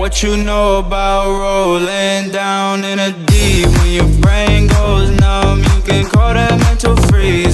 What you know about rolling down in a deep? When your brain goes numb, you can call that mental freeze.